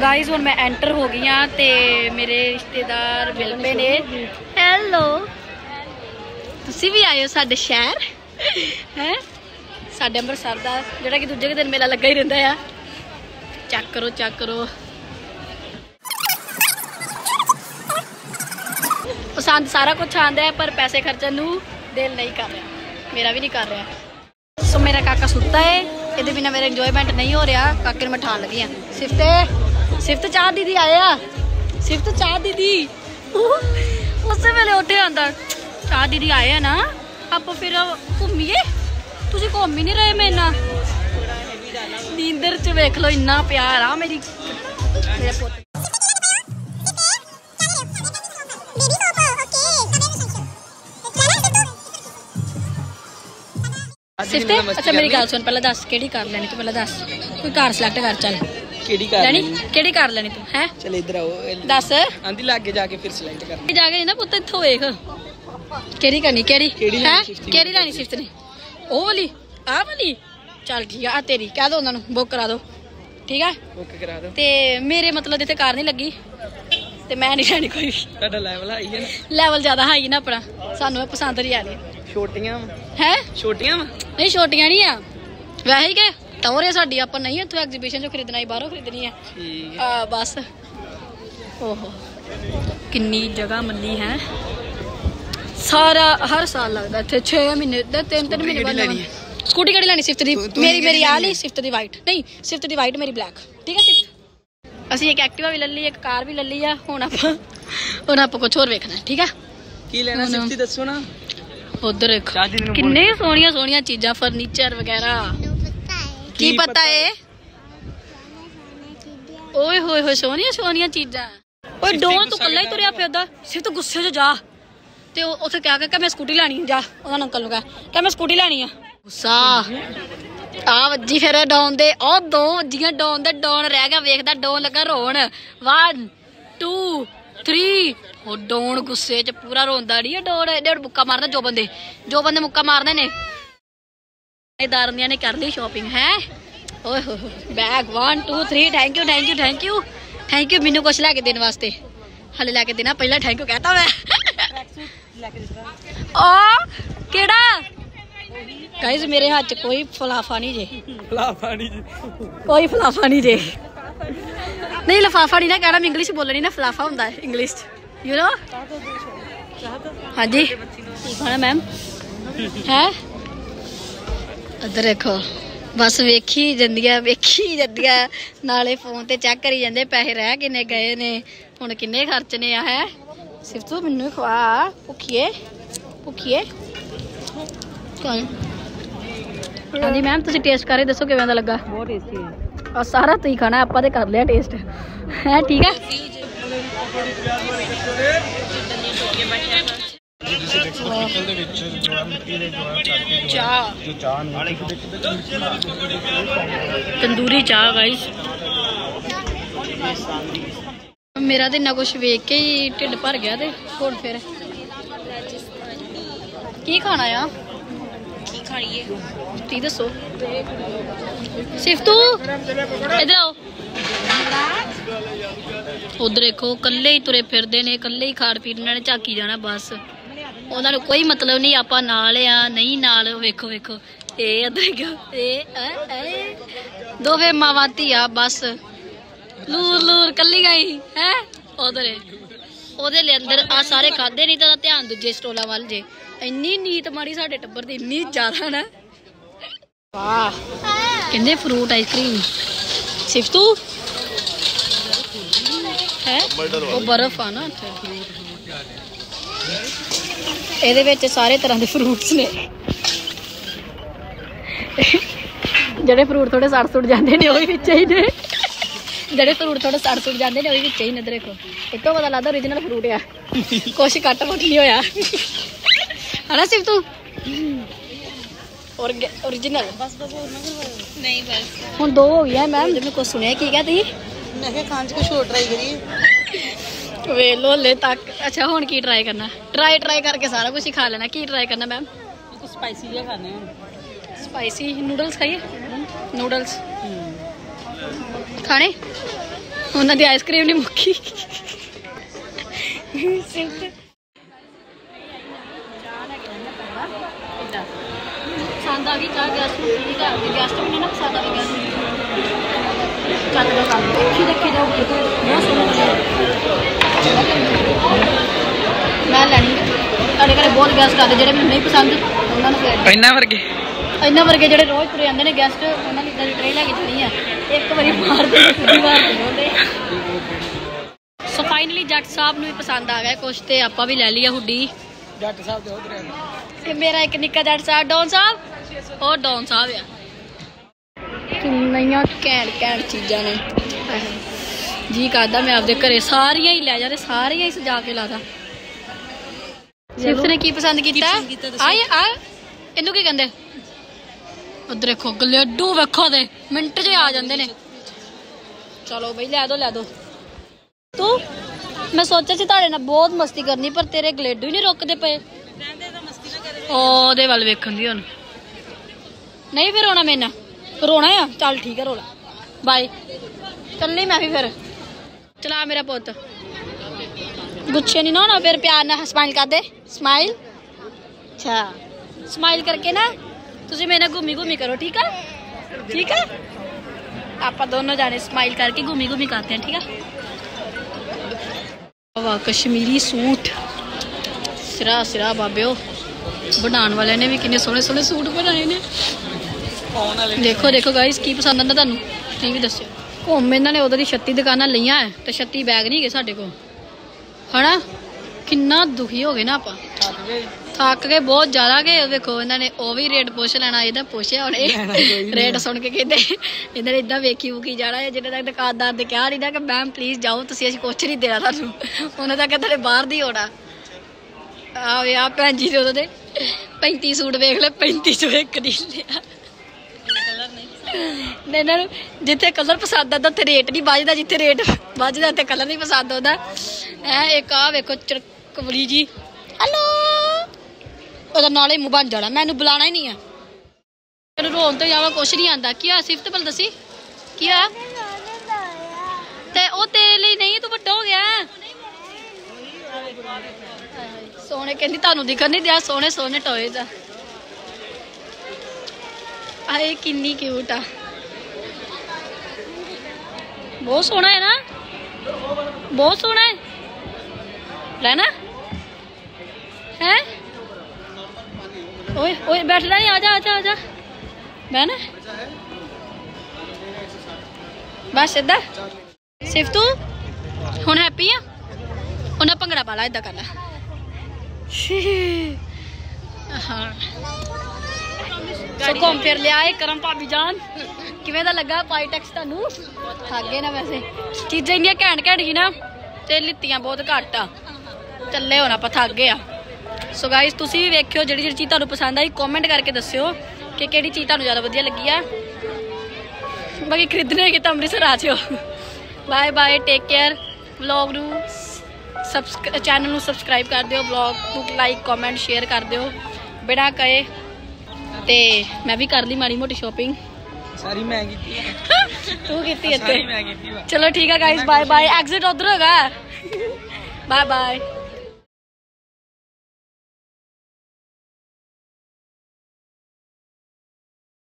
Guys ਹੁਣ ਮੈਂ enter ਹੋ ਗਈ ਆ ਤੇ ਮੇਰੇ ਰਿਸ਼ਤੇਦਾਰ ਮਿਲ ਪਏ ਨੇ। ਹੈਲੋ ਤੁਸੀਂ ਵੀ ਆਏ ਸਾਡੇ ਸ਼ਹਿਰ। ਹੈ? ਸਾਡੇ ਅੰਮ੍ਰਿਤਸਰ ਦਾ, ਜਿਹੜਾ ਕਿ ਦੂਜੇ ਦਿਨ ਮੇਲਾ ਲੱਗਾ ਹੀ ਰਹਿੰਦਾ ਆ। ਚੈੱਕ ਕਰੋ ਚੈੱਕ ਕਰੋ। ਪਸੰਦ ਸਾਰਾ ਕੁਝ ਆਂਦਾ ਹੈ, ਪਰ ਪੈਸੇ ਖਰਚਣ ਨੂੰ ਦਿਲ ਨਹੀਂ ਕਰ ਰਿਹਾ। ਮੇਰਾ ਵੀ ਨਹੀਂ ਕਰ ਰਿਹਾ। ਸੋ ਮੇਰਾ ਕਾਕਾ ਸੁੱਤਾ ਹੈ ਇਹਦੇ ਬਿਨਾ ਮੇਰਾ ਇੰਜੋਇਮੈਂਟ ਨਹੀਂ ਹੋ ਰਿਹਾ। ਕਾਕੇ ਨੂੰ ਮੈਂ ਲੱਗੀ ਆ ਸਿਫਤੇ। ਸਿਫਤ ਚਾਹ ਦੀਦੀ ਆਏ ਆ ਸਿਫਤ ਚਾਹ ਦੀਦੀ ਉਸੇ ਵੇਲੇ ਉੱਠੇ ਆਂਦਾ ਚਾਹ ਦੀਦੀ ਆਏ ਆ ਨਾ ਆਪਾਂ ਫਿਰ ਘੁੰਮੀਏ ਤੁਸੀਂ ਘੁੰਮ ਹੀ ਨਹੀਂ ਰਹੇ ਮੇਰੇ ਨਾਲ ਨੀਂਦਰ ਚ ਵੇਖ ਲਓ ਇੰਨਾ ਪਿਆਰ ਆ ਮੇਰੀ ਮੇਰੇ ਪੁੱਤ ਸਿਫਤੇ ਅੱਛਾ ਮੇਰੀ ਗੱਲ ਸੁਣ ਪਹਿਲਾਂ ਦੱਸ ਕਿਹੜੀ ਕਰ ਲੈਣੀ ਤੂੰ ਪਹਿਲਾਂ ਦੱਸ। ਕੋਈ ਕਾਰ ਸਿਲੈਕਟ ਕਰ ਚੱਲ। ਕਿਹੜੀ ਕਰ ਲੈਣੀ? ਕਿਹੜੀ ਕਰ ਲੈਣੀ ਤੂੰ ਹੈ? ਚਲ ਇਧਰ ਆਓ ਦੱਸ। ਆਂਦੀ ਲਾਗੇ ਜਾ ਕੇ ਫਿਰ ਸਿਲੈਕਟ ਕਰ ਜਾ ਕੇ ਨੀ ਪੁੱਤ ਇੱਥੋਂ ਵੇਖ। ਕਿਹੜੀ ਕਰਨੀ ਕਿਹੜੀ? ਹੈਂ? ਦੀ? ਕਿਹੜੀ ਲੈਣੀ ਸ਼ਿਫਟ ਨੇ? ਉਹ ਵਾਲੀ ਆਹ ਵਾਲੀ? ਚੱਲ ਠੀਕ ਆ ਤੇਰੀ ਕਹਿ ਦੋ ਉਹਨਾਂ ਨੂੰ ਬੁੱਕ ਕਰਾ ਦੋ। ਠੀਕ ਆ? ਓਕੇ ਕਰਾ ਦਿਓ ਤੇ ਮੇਰੇ ਮਤਲਬ ਇੱਥੇ ਕਾਰ ਨਹੀਂ ਲੱਗੀ। ਤੇ ਮੈਂ ਨਹੀਂ ਲੈਣੀ ਕੋਈ ਤੁਹਾਡਾ ਲੈਵਲ ਹਾਈ ਹੈ ਨਾ? ਲੈਵਲ ਜ਼ਿਆਦਾ ਹਾਈ ਨਾ ਆਪਣਾ। ਸਾਨੂੰ ਇਹ ਪਸੰਦ ਨਹੀਂ ਆ ਰਹੀ। ਛੋਟੀਆਂ ਹੈ? ਛੋਟੀਆਂ ਨਹੀਂ ਛੋਟੀਆਂ ਨਹੀਂ ਆ। ਵੈਸੇ ਹੀ ਕਿ ਟੌਰੇ ਸਾਡੀ ਆਪਾਂ ਨਹੀਂ ਇੱਥੋਂ ਐਗਜ਼ੀਬਿਸ਼ਨ ਚੋਂ ਖਰੀਦਣਾ ਹੀ ਬਾਹਰੋਂ ਖਰੀਦਣੀ ਹੈ। ਠੀਕ ਆ ਬਸ। ਓਹੋ। ਕਿੰਨੀ ਜਗ੍ਹਾ ਮੰਨੀ ਹੈ। ਸਾਰਾ ਹਰ ਸਾਲ ਲੱਗਦਾ ਇੱਥੇ 6 ਮਹੀਨੇ ਦੇ 3 3 ਮਹੀਨੇ ਬਾਅਦ ਲੈਣੀ ਨਵਾਂ- ਸਕੂਟੀ ਕਿਹੜੀ ਲੈਣੀ ਸਿਫਟ ਦੀ? ਮੇਰੀ ਮੇਰੀ ਆ ਲਈ ਸਿਫਟ ਦੀ ਵਾਈਟ ਨਹੀਂ ਸਿਫਟ ਦੀ ਵਾਈਟ ਮੇਰੀ ਬਲੈਕ ਠੀਕ ਹੈ ਸਿਫਟ ਅਸੀਂ ਇੱਕ ਐਕਟਿਵਾ ਵੀ ਲੈ ਲਈ ਇੱਕ ਕਾਰ ਵੀ ਲੈ ਲਈ ਆ। ਹੁਣ ਆਪਾਂ ਹੁਣ ਆਪਾਂ ਕੁਝ ਹੋਰ ਵੇਖਣਾ ਠੀਕ ਆ ਕੀ ਲੈਣਾ ਸਿਫਤੀ ਦੱਸੋ ਨਾ। ਉਧਰ ਕਿੰਨੇ ਸੋਹਣੀਆਂ ਸੋਹਣੀਆਂ ਚੀਜ਼ਾਂ ਫਰਨੀਚਰ ਵਗੈਰਾ। ਕੀ ਪਤਾ ਏ? ਓਏ ਹੋਏ ਹੋਏ ਸੋਹਣੀਆਂ ਸੋਹਣੀਆਂ ਚੀਜ਼ਾਂ। ਓਏ ਡੋਨ ਤੂੰ ਕੱਲਾ ਹੀ ਤੁਰਿਆ ਫਿਰਦਾ ਸਿਰ ਤੂੰ ਗੁੱਸੇ 'ਚ ਜਾ। ਤੇ ਉਹ ਉੱਥੇ ਕਹਿ ਕੇ ਕਿ ਮੈਂ ਸਕੂਟੀ ਲੈਣੀ ਆ, ਜਾ। ਉਹਨਾਂ ਅੰਕਲ ਨੂੰ ਕਹਿ ਕਿ ਮੈਂ ਸਕੂਟੀ ਲੈਣੀ ਆ। ਗੁੱਸਾ। ਆ ਵੱਜੀ ਫਿਰ ਡੌਨ ਦੇ ਉਹ ਦੋ ਵੱਜੀਆਂ ਡੌਨ ਦੇ ਡੌਨ ਰਹਿ ਗਿਆ ਵੇਖਦਾ ਡੌਨ ਲੱਗਾ ਰੋਣ। 1 2 3 ਉਹ ਡੌਨ ਗੁੱਸੇ 'ਚ ਪੂਰਾ ਰੋਂਦਾ ਨਹੀਂ ਡੌਨ ਇਹਦੇ ਮੁੱਕਾ ਮਾਰਦਾ ਜੋ ਬੰਦੇ ਜੋ ਬੰਦੇ ਮੁੱਕਾ ਮਾਰਦੇ ਨੇ। ਇਹ ਦਾਰਨੀਆਂ ਨੇ ਕਰ ਲਈ ਸ਼ਾਪਿੰਗ ਹੈ ਓਏ ਹੋ ਹੋ bag 1 2 3 thank you thank you thank you thank you ਮੈਨੂੰ ਕੁਛ ਲੈ ਕੇ ਦੇਣ ਵਾਸਤੇ ਹਲੇ ਲੈ ਕੇ ਦੇਣਾ ਪਹਿਲਾਂ ਥੈਂਕ ਯੂ ਕਹਤਾ ਮੈਂ ਆ ਕਿਹੜਾ ਗਾਇਜ਼ ਮੇਰੇ ਹੱਥ 'ਚ ਕੋਈ ਫਲਾਫਾ ਨਹੀਂ ਜੇ ਲਾ ਪਾਣੀ ਜੀ ਕੋਈ ਫਲਾਫਾ ਨਹੀਂ ਜੇ ਨਹੀਂ ਲਫਾਫਾ ਨਹੀਂ ਨਾ ਕਹਿਣਾ ਮੈਂ ਇੰਗਲਿਸ਼ ਬੋਲਣੀ ਨਾ ਫਲਾਫਾ ਹੁੰਦਾ ਹੈ ਇੰਗਲਿਸ਼ ਚ ਇੱਧਰ ਦੇਖੋ ਬਸ ਵੇਖੀ ਜਾਂਦੀਆਂ ਵੇਖੀ ਜਾਂਦੀਆਂ। ਨਾਲੇ ਫੋਨ ਤੇ ਚੈੱਕ ਕਰੀ ਜਾਂਦੇ ਪੈਸੇ ਰਹਿ ਕਿੰਨੇ ਗਏ ਨੇ ਹੁਣ ਕਿੰਨੇ ਖਰਚਨੇ ਆ ਹੈ? ਸਿਰਫ ਤੂੰ ਮੈਨੂੰ ਖਵਾ ਭੁੱਖੀਏ ਭੁੱਖੀਏ। ਕੌਣ ਹਾਂਜੀ ਮੈਮ ਤੁਸੀਂ ਟੇਸਟ ਕਰੇ ਦੱਸੋ ਕਿਵੇਂ ਦਾ ਲੱਗਾ? ਬਹੁਤ ਟੇਸਟੀ ਹੈ। ਆ ਸਾਰਾ ਤੁਸੀਂ ਖਾਣਾ ਆਪਾਂ ਤੇ ਕਰ ਲਿਆ ਟੇਸਟ ਹੈ ਠੀਕ ਹੈ? ਦੇ ਵਿੱਚ ਜੋ ਹੈ ਮਿੱਟੀ ਦੇ ਜੋ ਹੈ ਕਰਕੇ ਜੋ ਚਾਹ। ਜੋ ਚਾਹ ਨੂੰ ਉਹਦੇ ਵਿੱਚ ਤੰਦੂਰੀ ਚਾਹ ਗਾਇਸ ਮੇਰਾ ਤੇ ਇੰਨਾ ਕੁਝ ਵੇਖ ਕੇ ਹੀ ਢਿੱਡ ਭਰ ਗਿਆ ਤੇ ਹੁਣ ਫਿਰ। ਕੀ ਖਾਣਾ ਆ? ਕੀ ਖਾਣੀਏ? ਤੀ ਦੱਸੋ? ਸਿਫ ਤੂੰ ਇਧਰ ਆਓ। ਉਧਰ ਦੇਖੋ ਕੱਲੇ ਹੀ ਤੁਰੇ ਫਿਰਦੇ ਨੇ ਕੱਲੇ ਹੀ ਖਾੜ ਪੀਣ ਇਹਨਾਂ ਨੇ ਝਾਕੀ ਜਾਣਾ ਬਸ। ਉਹਨਾਂ ਨੂੰ ਕੋਈ ਮਤਲਬ ਨਹੀਂ ਆਪਾਂ ਨਾਲ ਆ ਨਹੀਂ ਨਾਲ ਵੇਖੋ ਵੇਖੋ। ਇਹ ਅਦਰ ਗਿਆ ਇਹ ਐ ਦੋਵੇਂ ਮਾਵਾਂ ਧੀਆ ਬਸ। ਲੂਰ ਲੂਰ ਕੱਲੀ ਗਈ ਹੈ? ਉਧਰ ਉਹਦੇ ਲਈ ਅੰਦਰ ਆ ਸਾਰੇ ਖਾਦੇ ਨਹੀਂ ਤਾਂ ਧਿਆਨ ਦੂਜੇ ਸਟੋਲਾਂ ਵੱਲ ਜੇ। ਇੰਨੀ ਨੀਤ ਮਾੜੀ ਸਾਡੇ ਟੱਬਰ ਦੀ ਇੰਨੀ ਜ਼ਿਆਦਾ ਨਾ। ਵਾਹ। ਕਿੰਨੇ ਫਰੂਟ ਆਈਸਕ੍ਰੀਮ ਸਿਫਤੂ? ਹੈ? ਉਹ ਬਰਫ ਆ ਨਾ ਇਹਦੇ ਵਿੱਚ ਸਾਰੇ ਤਰ੍ਹਾਂ ਦੇ ਫਰੂਟਸ ਨੇ। ਜਿਹੜੇ ਫਰੂਟ ਥੋੜੇ ਸੜ ਸੁੜ ਜਾਂਦੇ ਨੇ ਉਹ ਵੀ ਵਿੱਚ ਹੀ ਨੇ। ਜਿਹੜੇ ਫਰੂਟ ਥੋੜੇ ਸੜ ਸੁੜ ਜਾਂਦੇ ਨੇ ਉਹ ਵੀ ਵਿੱਚ ਹੀ ਨੇ ਦੇਖੋ। ਇੱਥੋਂ ਪਤਾ ਲੱਗਦਾ origignal ਫਰੂਟ ਆ। ਕੁਛ ਕੱਟ ਮੁੱਟ ਨਹੀਂ ਹੋਇਆ। ਹਨਾ ਸਿਰ ਤੂੰ? Origignal ਬਸ ਬਸ ਨਹੀਂ ਬਸ। ਹੁਣ ਦੋ ਹੋ ਗਈਆਂ ਮੈਮ ਜਿਵੇਂ ਕੁਝ ਸੁਣਿਆ ਕੀ ਕਿਹਾ ਤੁਸੀਂ? ਮੈਂ ਕਿਹਾ ਖਾਣ ਚ ਕੁਝ ਹੋਰ ਟਰਾਈ ਕਰੀਏ। ਵੇ ਲੋਲੇ ਤੱਕ। ਅੱਛਾ ਹੁਣ ਕੀ ਟਰਾਈ ਕਰਨਾ? ਟਰਾਈ ਟਰਾਈ ਕਰਕੇ ਸਾਰਾ ਕੁਝ ਹੀ ਖਾ ਲੈਣਾ ਕੀ ਟਰਾਈ ਕਰਨਾ ਮੈਮ ਕੁਝ ਸਪਾਈਸੀ ਜਿਹਾ ਖਾਣੇ ਹੁਣ ਸਪਾਈਸੀ ਨੂਡਲਸ ਖਾਈਏ ਨੂਡਲਸ ਖਾਣੇ ਉਹਨਾਂ ਦੀ ਆਈਸਕ੍ਰੀਮ ਨਹੀਂ ਮੁੱਕੀ ਸਿਫਤ ਪਸੰਦ ਆ ਗਈ ਚਾਹ ਗੈਸ ਨੂੰ ਠੀਕ ਆ ਤੇ ਗੈਸ ਤੋਂ ਵੀ ਨਾ ਪਸੰਦ ਆ ਗਈ ਗੈਸ ਨੂੰ ਚੱਲ ਦੋ ਕੰਮ ਦੇਖੀ ਦੇਖੀ ਜਾਊਗੀ ਬਹੁਤ ਸੋਹਣੀ ਮੈਂ ਲੈਣੀ ਹੈ। ਤੁਹਾਡੇ ਘਰੇ ਬਹੁਤ ਗੈਸਟ ਆਦੇ ਜਿਹੜੇ ਮੈਨੂੰ ਨਹੀਂ ਪਸੰਦ ਉਹਨਾਂ ਨੂੰ ਫੇਰ ਇੰਨਾ ਵਰਗੇ? ਇਹਨਾਂ ਵਰਗੇ ਜਿਹੜੇ ਰੋਜ਼ ਤੁਰੇ ਜਾਂਦੇ ਨੇ ਗੈਸਟ ਉਹਨਾਂ ਦੀ ਇਦਾਂ ਟ੍ਰੇ ਲੈ ਕੇ ਜਾਣੀ ਆ। ਇੱਕ ਵਾਰੀ ਮਾਰ ਦੇ ਦੂਜੀ ਵਾਰ ਹੁੰਦੇ ਸੋ ਫਾਈਨਲੀ ਜੱਟ ਸਾਹਿਬ ਨੂੰ ਵੀ ਪਸੰਦ ਆ ਗਿਆ ਕੁਛ ਤੇ ਆਪਾਂ ਵੀ ਲੈ ਲਿਆ ਹੁੱਡੀ। ਜੱਟ ਸਾਹਿਬ ਦੇ ਉਧਰ ਤੇ ਮੇਰਾ ਇੱਕ ਨਿੱਕਾ ਜੱਟ ਸਾਹਿਬ ਡੌਨ ਸਾਹਿਬ? ਉਹ ਡੌਨ ਸਾਹਿਬ ਆ। ਕਿੰਨੀਆਂ ਘੈਂਟ ਘੈਂਟ ਚੀਜ਼ਾਂ ਨੇ। ਜੀ ਕਰਦਾ ਮੈਂ ਆਪਦੇ ਘਰੇ ਸਾਰੀਆਂ ਹੀ ਲੈ ਜਾ ਤੇ ਸਾਰੀਆਂ ਹੀ ਸਜਾ ਕੇ ਲਾਦਾ ਸਿਫਤ ਨੇ ਕੀ ਪਸੰਦ ਕੀਤਾ? ਦੱਸੋ? ਆ ਇਹ- ਆ ਇਹਨੂੰ ਕੀ ਕਹਿੰਦੇ? ਉਧਰ ਦੇਖੋ ਗਲੇਡੂ ਵੇਖੋ ਦੇ। ਮਿੰਟ 'ਚ ਆ ਜਾਂਦੇ ਨੇ। ਚਲੋ ਬਈ ਲੈ ਦੋ ਲੈ ਦੋ। ਤੂੰ? ਮੈਂ ਸੋਚਿਆ ਸੀ ਤੁਹਾਡੇ ਨਾਲ ਬਹੁਤ ਮਸਤੀ ਕਰਨੀ ਪਰ ਤੇਰੇ ਗਲੇਡੂ ਹੀ ਨਹੀਂ ਰੁਕਦੇ ਪਏ। ਉਹਦੇ ਵੱਲ ਵੇਖਣ ਦੀ ਹੁਣ। ਨਹੀਂ ਫਿਰ ਰੋਣਾ ਮੈਨਾਂ ਰੋਣਾ ਆ? ਚੱਲ ਠੀਕ ਹੈ ਰੋਲਾ ਬਾਏ ਚੱਲੀ ਮੈਂ ਵੀ ਫਿਰ। ਚਲਾ ਮੇਰਾ ਪੁੱਤ। ਗੁੱਸੇ ਨਹੀਂ ਨਾ ਹੋਣਾ ਫਿਰ ਪਿਆਰ ਨਾਲ ਸਮਾਈਲ ਕਰ ਦੇ ਸਮਾਈਲ ਅੱਛਾ ਸਮਾਈਲ ਕਰਕੇ ਨਾ ਤੁਸੀਂ ਮੇਰੇ ਨਾਲ ਘੁੰਮੀ ਘੁੰਮੀ ਕਰੋ ਠੀਕ ਆ ਠੀਕ ਆ ਆਪਾਂ ਦੋਨੋਂ ਜਾਣੇ ਸਮਾਈਲ ਕਰਕੇ ਘੁੰਮੀ ਘੁੰਮੀ ਕਰਦੇ ਹਾਂ ਠੀਕ ਆ ਵਾਹ ਕਸ਼ਮੀਰੀ ਸੂਟ ਸਿਰਾ ਸਿਰਾ ਬਾਬਿਓ ਬਣਾਉਣ ਵਾਲਿਆਂ ਨੇ ਵੀ ਕਿੰਨੇ ਸੋਹਣੇ ਸੋਹਣੇ ਸੂਟ ਬਣਾਏ ਨੇ ਆਉਣ ਵਾਲੇ ਦੇਖੋ ਦੇਖੋ ਗਾਇਸ ਕੀ ਪਸੰਦ ਆਂਦਾ ਤੁਹਾਨੂੰ ਤੁਸੀਂ ਵੀ ਦੱਸਿਓ ਘੁੰਮ ਇਹਨਾਂ ਨੇ ਉਧਰ ਦੀ 36 ਦੁਕਾਨਾਂ ਲਈਆਂ ਐ ਤੇ 36 ਬੈਗ ਨਹੀਂ ਹੈਗੇ ਸਾਡੇ ਕੋਲ ਹਨਾ ਕਿੰਨਾ ਦੁਖੀ ਹੋ ਗਏ ਨਾ ਆਪਾਂ। ਥੱਕ ਗਏ ਥੱਕ ਗਏ ਬਹੁਤ ਜ਼ਿਆਦਾ ਕਿ ਦੇਖੋ ਇਹਨਾਂ ਨੇ ਉਹ ਵੀ ਰੇਟ ਪੁੱਛ ਲੈਣਾ ਇਹਦਾ ਪੁੱਛਿਆ ਹੁਣ। ਰੇਟ ਸੁਣ ਕੇ ਕਹਿੰਦੇ ਇਹਨਾਂ ਨੇ ਇਦਾਂ ਵੇਖੀ ਵੂਕੀ ਜਾਣਾ ਹੈ ਜਿਹਨੇ ਤੱਕ ਦੁਕਾਨਦਾਰ ਦੇ ਕਿਹਾ ਨਹੀਂ ਨਾ ਕਿ ਮੈਮ ਪਲੀਜ਼ ਜਾਓ ਤੁਸੀਂ ਅਸੀਂ ਕੁਛ ਨਹੀਂ ਦੇਣਾ ਤੁਹਾਨੂੰ। ਉਹਨਾਂ ਤੱਕ ਤੁਹਾਡੇ ਬਾਹਰ ਦੀ ਹੋਣਾ। ਆ ਵੇ ਆ ਭੈਣ ਜੀ ਦੇ ਉਹਦੇ 35 ਸੂਟ ਵੇਖ ਲੈ 35 ਚੋਂ ਇੱਕ ਨਹੀਂ ਲਿਆ। ਇਹਨਾਂ ਨੂੰ ਜਿੱਥੇ ਕਲਰ ਪਸੰਦ ਆਉਂਦਾ ਉੱਥੇ ਰੇਟ ਨਹੀਂ ਵੱਜਦਾ, ਜਿੱਥੇ ਰੇਟ ਵੱਜਦਾ ਉੱਥੇ ਕਲਰ ਨਹੀਂ ਪਸੰਦ ਆਉਂਦਾ। ਐ ਇੱਕ ਆ ਵੇਖੋ, ਚਰਕਵਲੀ ਜੀ। ਹਲੋ ਉਹਦਾ ਨਾਲੇ ਮੂੰਹ ਬਣ ਜਾਣਾ ਮੈਨੂੰ ਬੁਲਾਣਾ ਹੀ ਨਹੀਂ ਆ। ਮੈਨੂੰ ਰੋਣ ਤੋਂ ਇਲਾਵਾ ਕੁਛ ਨਹੀਂ ਆਂਦਾ ਕੀ ਆ ਸਿਫਤ ਬਲ ਦੱਸੀ? ਕੀ ਆ ਤੇ ਉਹ ਤੇਰੇ ਲਈ ਨਹੀਂ, ਤੂੰ ਵੱਡਾ ਹੋ ਗਿਆ। ਸੋਹਣੇ ਕਹਿੰਦੀ, ਤੁਹਾਨੂੰ ਦਿਖਣ ਨਹੀਂ ਦਿਆ ਸੋਹਣੇ ਸੋਹਣੇ ਟੋਏ ਦਾ ਆਏ ਕਿੰਨੀ ਕਿਊਟ ਆ ਬਹੁਤ ਸੋਹਣਾ ਹੈ ਨਾ ਬਹੁਤ ਸੋਹਣਾ ਹੈ ਲੈਣਾ ਹੈ ਓਏ ਓਏ ਬੈਠਣਾ ਨਹੀਂ ਆ ਜਾ ਆ ਜਾ ਆ ਜਾ ਬਹਿਣਾ ਬਸ ਏਦਾਂ ਸਿਫ ਤੂੰ ਹੁਣ ਹੈਪੀ ਆ ਉਹਨਾਂ ਭੰਗੜਾ ਪਾਲਾ ਏਦਾਂ ਕਰ ਲੈ ਹਾਂ ਸੋ ਘੁੰਮ ਫਿਰ ਲਿਆ ਏ ਕਰਮ ਭਾਬੀ ਜਾਨ। ਕਿਵੇਂ ਦਾ ਲੱਗਾ ਪਾਈਟੈਕਸ ਤੁਹਾਨੂੰ? ਥੱਗੇ ਨਾ ਵੈਸੇ। ਚੀਜ਼ਾਂ ਇੰਨੀਆਂ ਘੈਂਟ ਘੈਂਟ ਸੀ ਨਾ ਤੇ ਲਿੱਤੀਆਂ ਬਹੁਤ ਘੱਟ ਆ। ਚੱਲੇ ਹੁਣ ਆਪਾਂ ਥੱਕ ਗਏ ਆ। ਸੋ ਗਾਇਸ ਤੁਸੀਂ ਵੀ ਵੇਖਿਓ ਜਿਹੜੀ ਜਿਹੜੀ ਚੀਜ਼ ਤੁਹਾਨੂੰ ਪਸੰਦ ਆਈ ਕਮੈਂਟ ਕਰਕੇ ਦੱਸਿਓ ਕਿ ਕਿਹੜੀ ਚੀਜ਼ ਤੁਹਾਨੂੰ ਜ਼ਿਆਦਾ ਵਧੀਆ ਲੱਗੀ ਆ। ਬਾਕੀ ਖਰੀਦਣੇ ਕਿ ਤਾਂ ਅੰਮ੍ਰਿਤਸਰ ਆ ਜਿਓ। Bye bye take care vlog ਨੂੰ ਸਬਸਕ੍ਰਾਈਬ ਚੈਨਲ ਨੂੰ ਸਬਸਕ੍ਰਾਈਬ ਕਰ ਦਿਓ। ਵਲੌਗ ਨੂੰ ਲਾਈਕ ਕਮੈਂਟ ਸ਼ੇਅਰ ਕਰ ਦਿਓ। ਬਿਨਾਂ ਕਹੇ ਤੇ ਮੈਂ ਵੀ ਕਰ ਲਈ ਮਾੜੀ ਮੋਟੀ ਸ਼ਾਪਿੰਗ ਸਾਰੀ ਮੈਂ ਕੀਤੀ ਆ? ਤੂੰ ਕੀਤੀ ਸਾਰੀ ਇੱਥੇ। ਮੈਂ ਕੀਤੀ ਚਲੋ ਠੀਕ ਹੈ ਗਾਇਸ ਬਾਏ ਬਾਏ ਐਗਜ਼ਿਟ ਉਧਰ ਹੈਗਾ ਬਾਏ ਬਾਏ